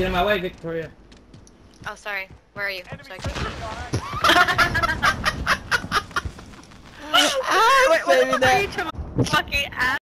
Get in my way, Victoria. Oh, sorry. Where are you? Enemy So I can... I'm saving that. Fucking ass.